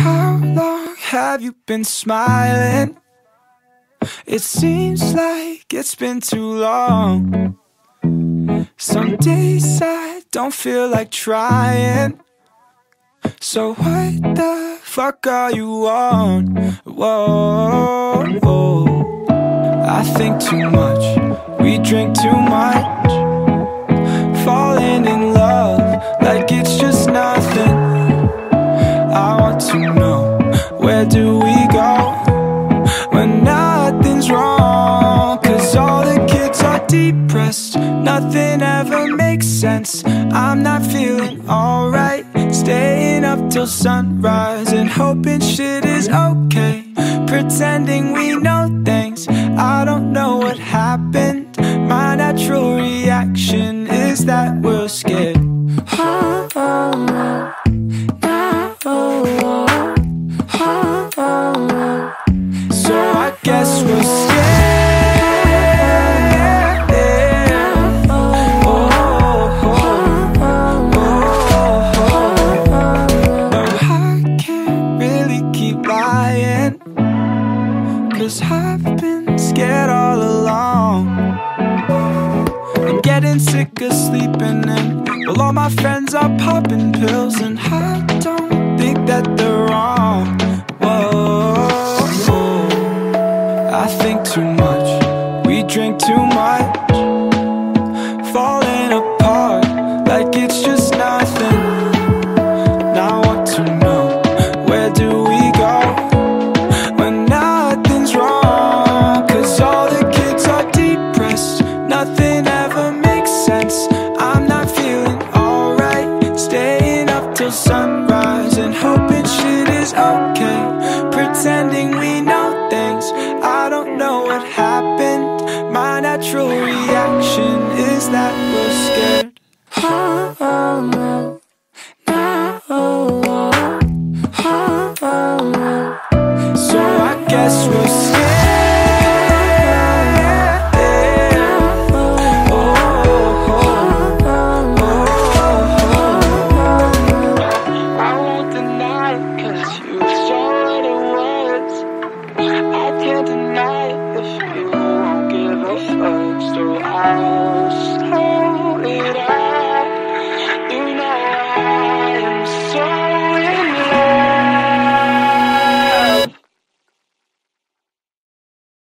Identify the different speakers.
Speaker 1: How long have you been smiling? It seems like it's been too long. Some days I don't feel like trying. So what the fuck are you on? Whoa. I think too much. We drink too much. Sense. I'm not feeling alright. Staying up till sunrise and hoping shit is okay. Pretending we know things. I don't know what happened. My natural reaction is that we're scared. Oh, oh, oh. Oh, oh, Cause I've been scared all along. I'm getting sick of sleeping in. Well, all my friends are popping pills, and I don't think that they're wrong. Whoa, I think too much. We drink too much. Falling Pretending we know things, I don't know what happened. My natural reaction is that we're